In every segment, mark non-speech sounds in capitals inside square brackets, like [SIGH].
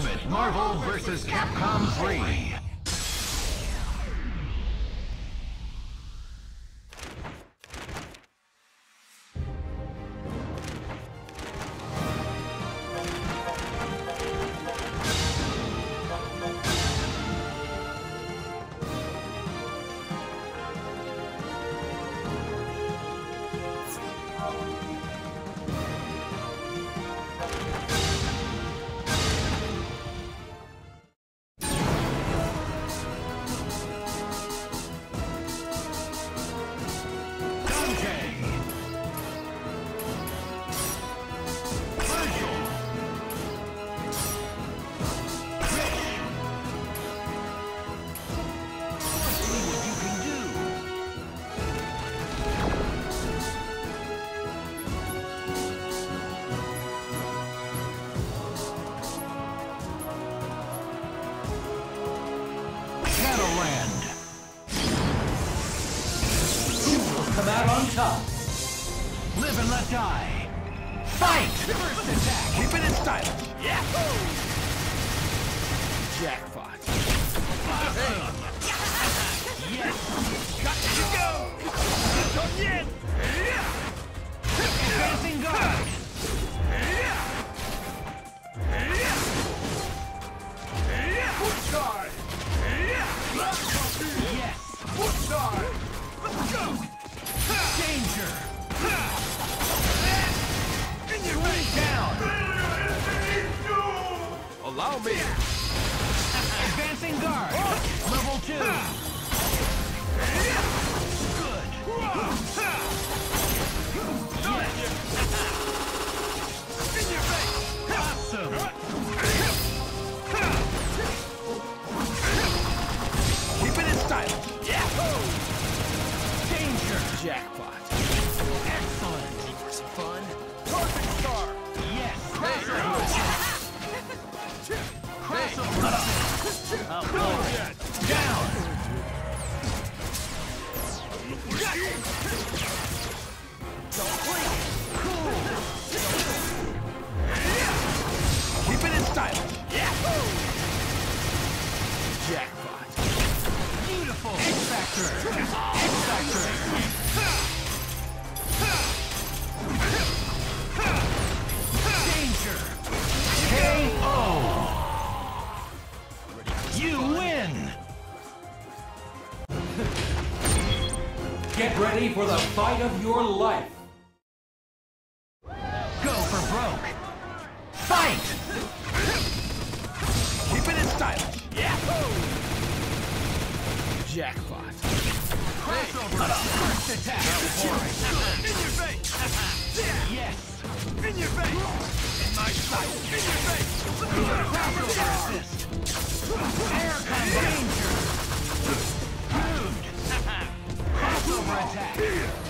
Ultimate Marvel vs. Capcom 3. First attack. Keeping it stylish. Yeah. Jackpot. Yes. Got to go. Don't Advancing guard. Allow me. Advancing guard. Fight of your life. Go for broke. Fight. Keeping it in stylish. Yahoo! Jackpot. Crossover. First attack. In your face. yes. In your face. In my sight. In your face. Crossover assist. Air combo. Danger. Moved. [LAUGHS] Crossover attack.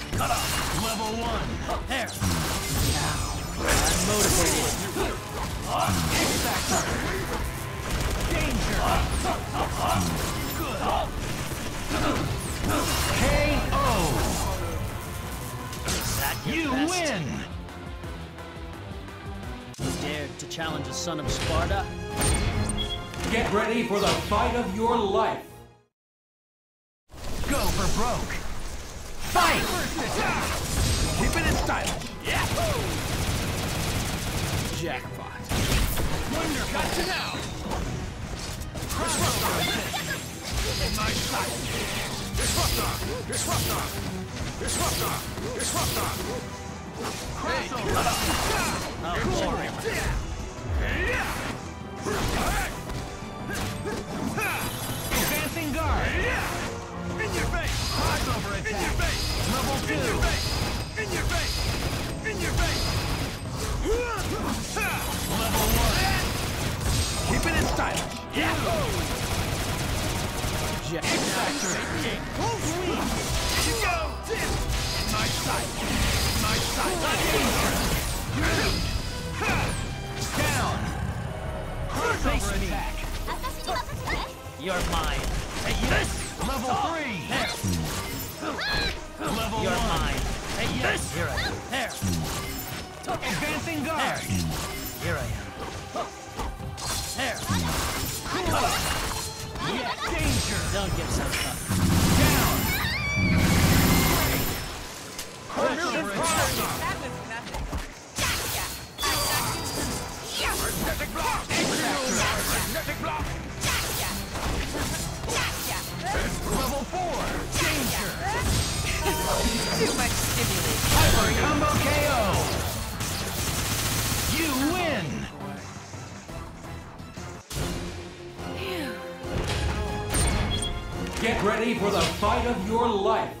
Level one. Here. Now. I'm motivated. X Factor. Danger. Good. KO. You win. Dared to challenge a son of Sparta? Get ready for the fight of your life. Go for broke. Fight! Keeping it stylish. Yahoo! Jackpot. Wonder got you now! In my sight. Disruptor! Disruptor! Disruptor! Disruptor! Crossover assist. Oh, glory. You're mine. Take this! Here I am. There! Advancing guard. Here I am. There! Yes. Danger. Don't get so tough. Down. Crossover attack. That was nothing. Magnetic block. Magnetic block. Level four. Too much stimulation. Hyper combo KO. You win. Get ready for the fight of your life.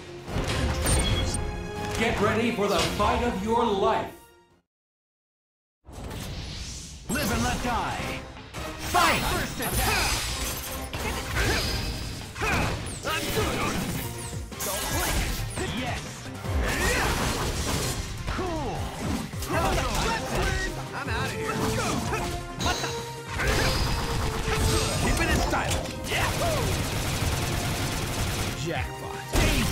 Get ready for the fight of your life. Live and let die. Fight. First attack. I'm good. Don't blink. Yes. Cool. I'm out of here. What the? Keep it in style. Jackpot. Danger.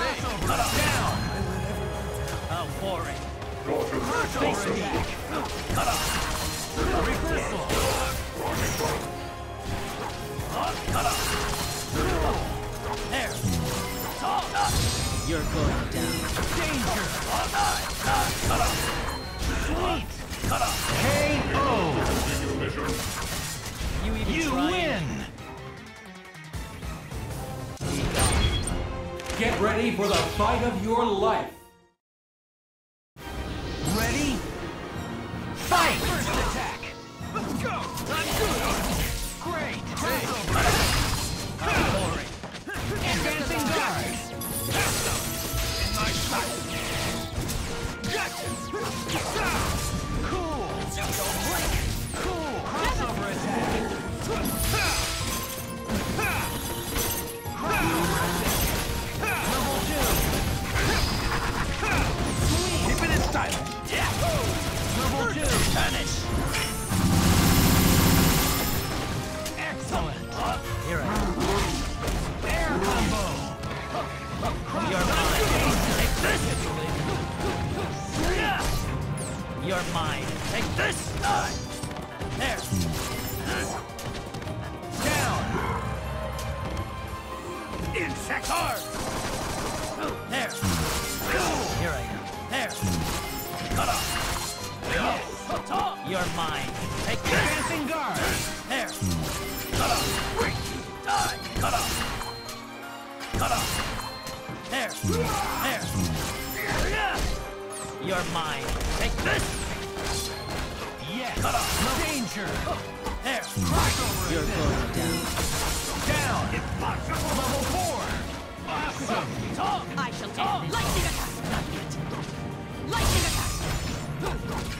Crossover. Down. How boring. Crossover attack. Cut up! Reversal. Cut up! There! You're going down. Danger. Cut up! Sweet. Cut up! KO. You You win. Get ready for the fight of your life. Ready? Fight! First attack! Let's go! I'm good! Great! Crossover! How boring. Advancing guard! In my sight! Gotcha! Cool! Don't blink! Cool! Crossover attack! this! You're mine. Take this! There! Down! Insect hard! There! Here I am. There! Cut off! You're mine. are mine. Take this! Yes! Cut off. No. Danger! There! Crossover! You're going down. Down! Impossible! Level 4! Awesome! Talk! I shall do oh. Lightning attack! Not yet. Lightning attack!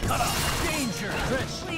Cut off! Danger! Trish!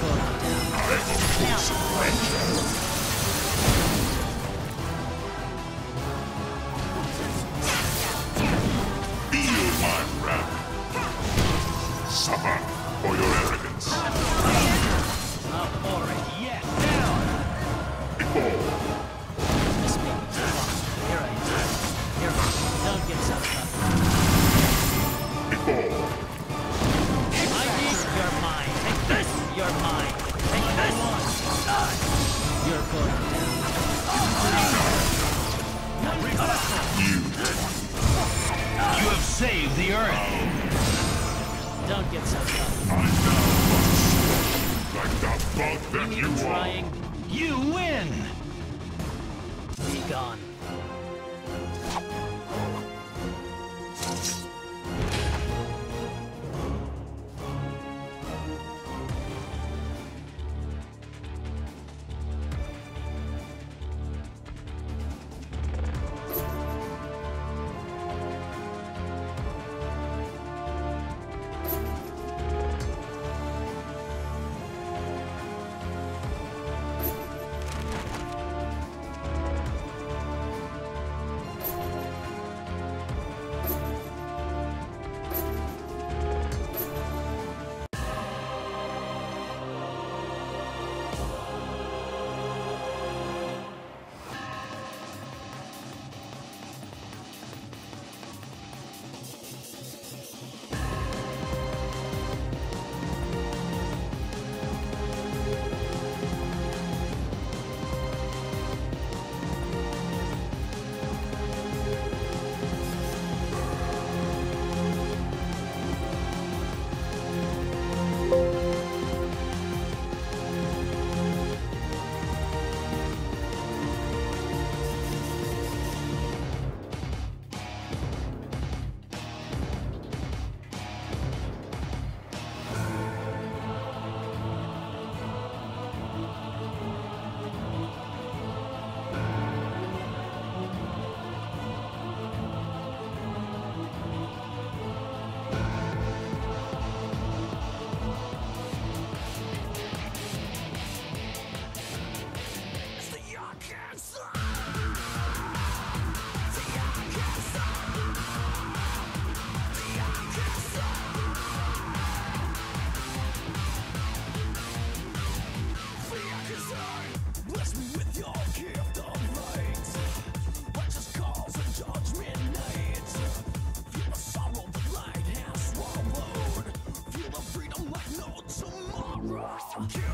going down. Now. get some help. I know Like the bug that you, you are. Trying, you win! Be gone. Monster.